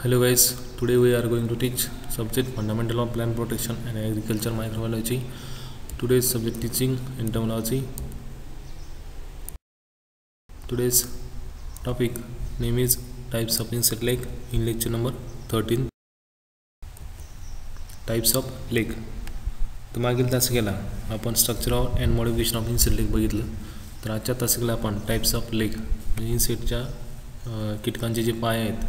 Hello guys, today we are going to teach subject fundamental of plant protection and agriculture microbiology. Today's subject teaching entomology. Today's topic name is types of insect lake in lecture number 13. Types of leg तर मागील तासिकेला आपण structure of and modification of insect leg बघितलं तर आजच्या तासिकेला आपण types of लेक म्हणजे इन्सेटच्या कीटकांचे जे पाय आहेत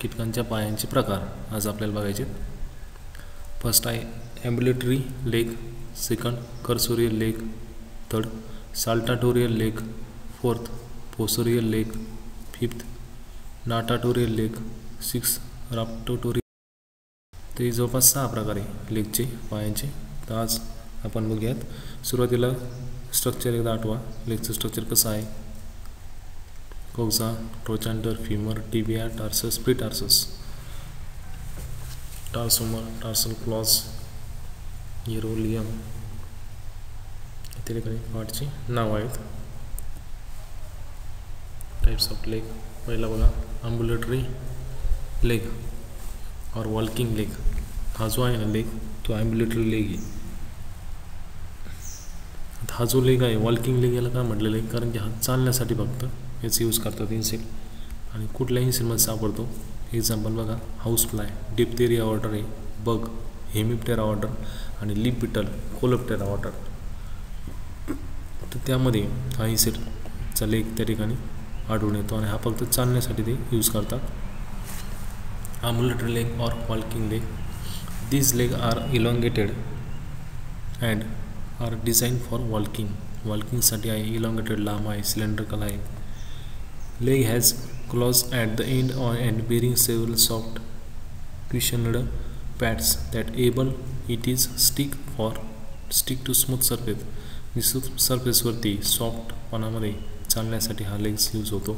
कीटकांच्या पायांचे प्रकार आज आपल्याला बघायचे फर्स्ट आहे ambulatory leg second cursorial leg third saltatorial leg fourth fossorial leg fifth natatorial leg six raptorial ते जवळपास सहा प्रकार आहे लेगचे पायांचे. तर आज आपण बघूयात. सुरुवातीला स्ट्रक्चर एकदा आठवा. लेगचं स्ट्रक्चर कसं आहे? Coxa trochanter femur tibia tarsus pretarsus tarsomere tarsal claws arolium इत्यादी काही पार्टची नाव आहेत टाइप्स ऑफ़ लेग पहिला बघा अम्ब्युलेटरी लेग और वॉल्किंग लेग हा जो आहे ना लेग तो ॲम्ब्युलेटरी लेग आहे हा। जो लेग आहे वॉल्किंग लेग याला काय म्हटलेलं आहे कारण की हा चालण्यासाठी फक्त याचा यूज करतात इन्सेक्ट आणि कुठल्या इन्सेक्टमध्ये सापडतो. एक्झाम्पल बघा हाऊस फ्लाय डिप्थेरिया ऑर्डर आहे बग हेमिप्टेरा ऑर्डर आणि लिपिटल कोलप्टेरा ऑर्डर तर त्यामध्ये हा इन्सेक्टचा लेग त्या ठिकाणी आढळून येतो आणि हा फक्त चालण्यासाठी ते यूज करतात. Ambulatory leg or walking leg these legs are elongated and are designed for walking वॉल्किंगसाठी आहे इलॉंगेटेड लांब आहे सिलेंड्रिकल आहे. Leg has claws at the end and bearing several soft cushioned pads that able it is stick for stick to smooth surface smooth सरफेसवरती सॉफ्टपणामध्ये चालण्यासाठी हा legs use होतो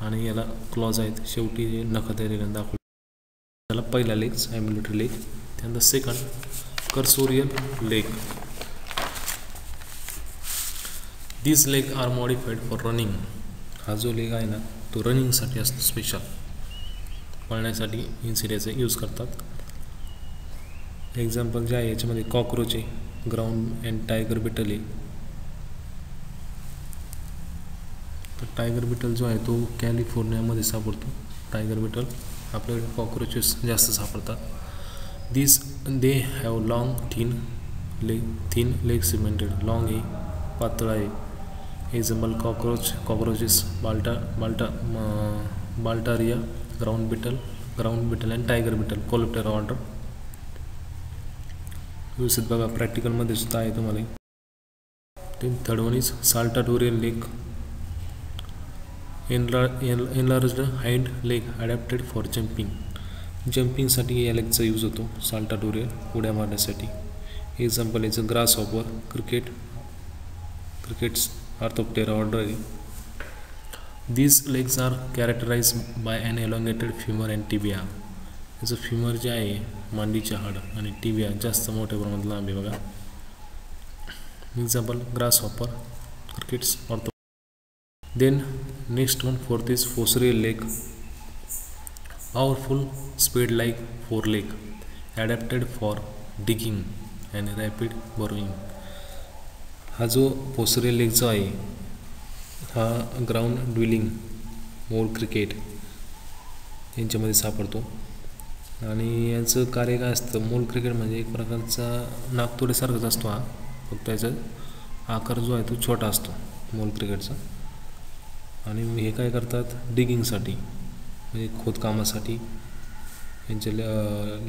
आणि याला क्लॉज आहेत. शेवटी नख तयारीने त्याला पहिला लेग्स ॲम्ब्युलेटरी लेग त्यानंतर second cursorial leg this leg are modified for running हा जो लेग आहे ना तो रनिंगसाठी असतो स्पेशल पळण्यासाठी इन्सिडियाचे यूज करतात. एक्झाम्पल जे आहे याच्यामध्ये कॉक्रोच आहे ग्राउंड अँड टायगर बिटल आहे. तर टायगर बिटल जो आहे तो कॅलिफोर्नियामध्ये सापडतो. टायगर बिटल आपल्याकडे कॉक्रोचेस जास्त सापडतात. This they have long thin leg thin leg segmented long आहे पातळ आहे. Example cockroach cockroaches blatta blatta blattaria ground beetle ground beetle and tiger beetle coleoptera order व्यवस्थित बघा प्रॅक्टिकलमध्ये सुद्धा आहे तुम्हाला. ते third one is saltatorial leg एनला enlarged hind leg adapted for jumping जम्पिंगसाठी या लेगचा यूज होतो साल्टाटोरियल उड्या मारण्यासाठी. एक्झाम्पल याचं grasshopper cricket crickets Orthoptera These legs are characterized by an elongated femur and tibia. याचं फिमर जे आहे मांडीचे हाड आणि टिबिया जास्त मोठ्या प्रमाणात लांब आहे बघा. Example grasshopper crickets ortho then next one fourth is fossorial leg powerful speed like fore leg adapted for digging and rapid burrowing हा जो पोसरे लेग जो आहे हा ग्राउंड ड्विलिंग मोर क्रिकेट यांच्यामध्ये सापडतो. आणि याचं कार्य काय असतं मूल क्रिकेट म्हणजे एक प्रकारचा नागतोडेसारखाच असतो हा. फक्त याचा आकार जो आहे तो छोटा असतो मूल क्रिकेटचा आणि हे काय करतात डिगिंगसाठी म्हणजे खोदकामासाठी यांच्या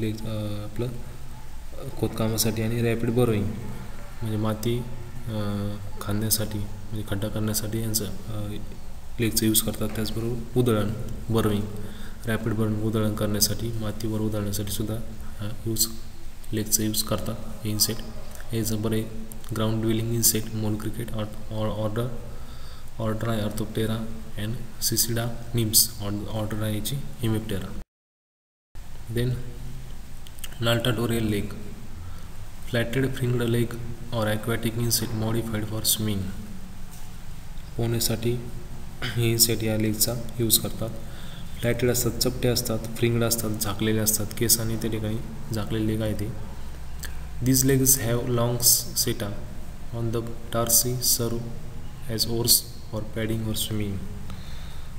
लेग आपलं खोदकामासाठी आणि रॅपिड बरोईंग म्हणजे माती खांदण्यासाठी म्हणजे खड्डा करण्यासाठी यांचं लेगचं यूज करतात. त्याचबरोबर उधळण बर्निंग रॅपिड बर्न उधळण करण्यासाठी मातीवर उधळण्यासाठी सुद्धा हा यूज लेगचं यूज करतात इन्सेट हे बरे आहे ground dwelling insect mole cricket order order आहे Orthoptera and cicada nymphs order आहे याची Hemiptera then natatorial leg flattened fringed leg or aquatic insect modified for swimming पोहण्यासाठी हे इन्सेट या लेगचा यूज करतात. फ्लॅटेड असतात चपटे असतात फ्रिंगड असतात झाकलेले असतात केसाने त्या ठिकाणी झाकलेले लेग आहे ते. These legs have long setae on the tarsi सर्व as oars for paddling or swimming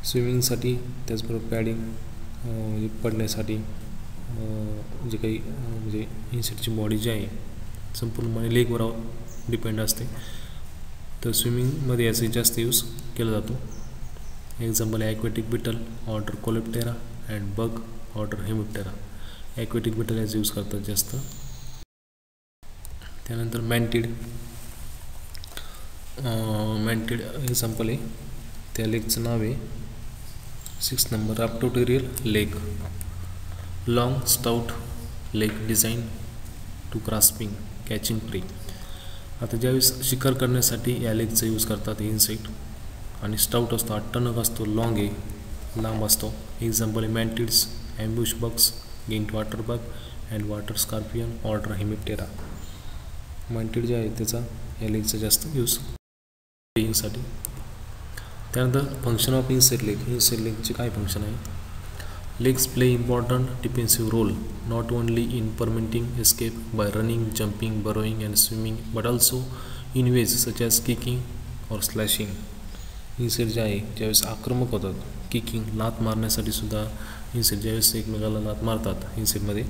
स्विमिंगसाठी त्याचबरोबर पॅडिंग म्हणजे पडण्यासाठी जे काही म्हणजे इन्सेटची बॉडी जी आहे संपूर्णपणे लेगवर डिपेंड असते. तर स्विमिंगमध्ये याचा जास्त यूज केला जातो. Example aquatic beetle order Coleoptera and bug order Hemiptera aquatic beetle याचा यूज करतात जास्त. त्यानंतर मॅन्टिड मॅन्टिड एक्झाम्पल आहे. त्या लेगचं नाव आहे. Six number raptorial leg long stout leg designed to grasping catching prey आता ज्यावेळेस शिकार करण्यासाठी या लेगचा यूज करतात इन्सेक्ट आणि स्टाउट असतो अट्टनक असतो लॉंग आहे लांब असतो. Example mantids ambush bugs giant water bug and water scorpion order Hemiptera mantid जे आहे त्याचा या लेगचा जास्त यूज प्लेईंगसाठी त्यानंतर function of insect leg insect लेगचे काय फंक्शन आहे? Legs play important defensive role not only in permitting escape by running jumping, burrowing and swimming but also in ways such as kicking or slashing insect जे आहे ज्यावेळेस आक्रमक होतात kicking लात मारण्यासाठी सुद्धा इन्सेट ज्यावेळेस एकमेकाला लात मारतात इन्सेटमध्ये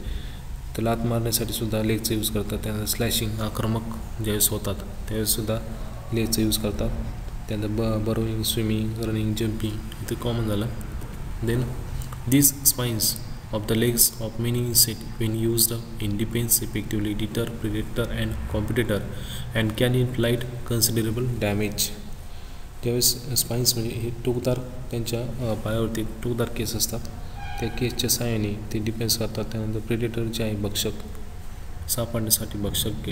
तर लात मारण्यासाठी सुद्धा लेगचा यूज करतात त्यानंतर स्लॅशिंग आक्रमक ज्यावेळेस होतात त्यावेळेससुद्धा लेगचा यूज करतात. त्यानंतर ब बरोईंग स्विमिंग रनिंग जम्पिंग इथे कॉमन झालं. Then these spines of the legs of many insects when used in defense effectively deter predator and competitor and can inflict considerable damage. त्यावेळेस स्पाईन्स म्हणजे हे टोकदार त्यांच्या पायावरती टोकदार केस असतात त्या केसच्या साहाय्याने ते डिफेन्स करतात. त्यानंतर प्रेडेटर जे आहे भक्षक सापडण्यासाठी भक्षक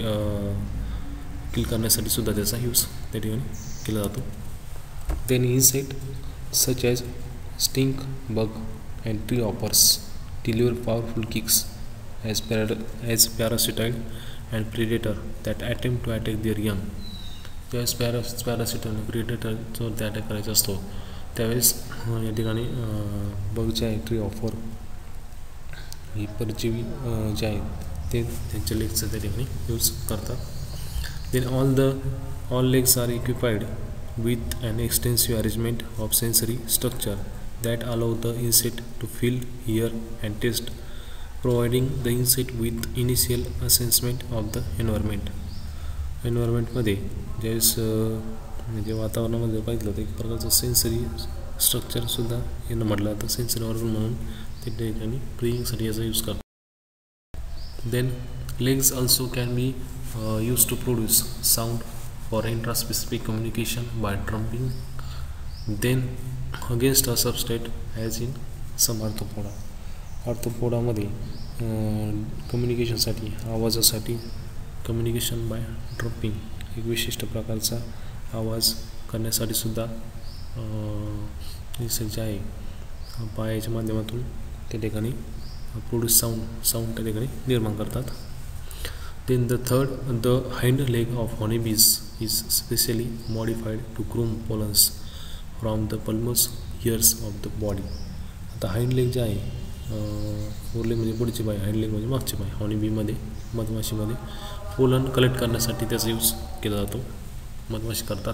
किल करण्यासाठी सुद्धा त्याचा यूज त्या ठिकाणी केला जातो. Then insect such as stink bug and tree hoppers deliver powerful kicks as para as parasitoid and predator that attempt to attack their young त्यावेळेस पॅरा पॅरासिटाईड प्रिडेटर जो ते अटॅक करायचा असतो त्यावेळेस या ठिकाणी बगच्या जे आहे ट्री ऑफर ही परजीवी जे आहेत ते त्यांच्या लेग्सचा त्या ठिकाणी यूज करतात. Then all the all legs are equipped with an extensive arrangement of sensory structure that allow the insect to feel, hear and taste, providing the insect with initial assessment of the environment. एन्व्हायरमेंटमध्ये ज्यावेळेस म्हणजे वातावरणामध्ये बघितलं होतं एक प्रकारचं sensory स्ट्रक्चरसुद्धा यांना म्हटलं जातं सेन्सरी ऑर्गन म्हणून ते त्या ठिकाणी ट्रेनिंगसाठी याचा यूज करतात then legs also can be use to produce sound for intraspecific communication by drumming then against a substrate as in some arthropoda अर्थपोडामध्ये कम्युनिकेशनसाठी आवाजासाठी कम्युनिकेशन बाय ड्रॉपिंग एक विशिष्ट प्रकारचा आवाज करण्यासाठी सुद्धा uh, जे आहे. पायाच्या माध्यमातून त्या ठिकाणी प्रोड्यूस साऊंड साऊंड त्या ठिकाणी निर्माण करतात. Then the third the hind leg of honeybees is specially modified to groom pollens from the plumose hairs of the body आता हाइंड लेग जे आहे फोर लेग म्हणजे पुढची पाय हाइंड लेग म्हणजे मागची पाय हॉनीबीमध्ये मधमाशीमध्ये पोलन कलेक्ट करण्यासाठी त्याचा यूज केला जातो. मधमाशी करतात.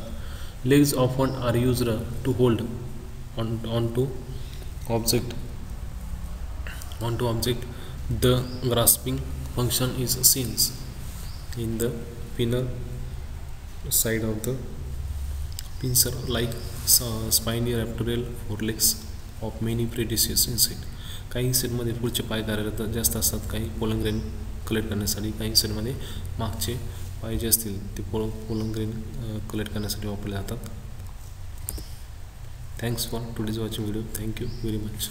Legs often are used to hold on on to object on to object the grasping function is seen in the pinal side of the the pincer like uh, spiny raptorial forelegs of many predaceous insect. काही इन्सेटमध्ये पुढचे पाय कार्यरत जास्त असतात काही पोलंग्रेन collect करण्यासाठी काही इन्सेटमध्ये मागचे पाय जे असतील ते पोल पोलंग्रेन कलेक्ट करण्यासाठी वापरले जातात. Thanks for today's watching video thank you very much